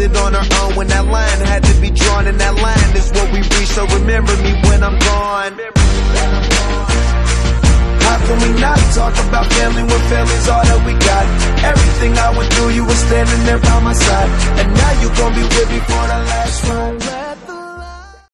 It on our own when that line had to be drawn, and that line is what we reach. So remember me when I'm gone. How can we not talk about family when family's all that we got? Everything I went through, you were standing there by my side, and now you gon' be with me for the last ride.